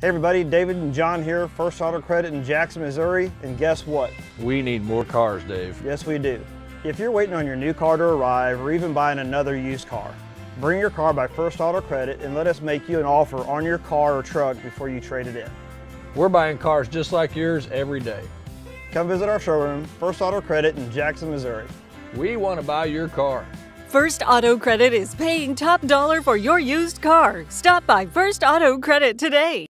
Hey everybody, David and John here, First Auto Credit in Jackson, Missouri, and guess what? We need more cars, Dave. Yes, we do. If you're waiting on your new car to arrive or even buying another used car, bring your car by First Auto Credit and let us make you an offer on your car or truck before you trade it in. We're buying cars just like yours every day. Come visit our showroom, First Auto Credit in Jackson, Missouri. We want to buy your car. First Auto Credit is paying top dollar for your used car. Stop by First Auto Credit today.